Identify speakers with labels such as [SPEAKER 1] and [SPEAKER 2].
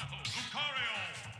[SPEAKER 1] battle. Lucario!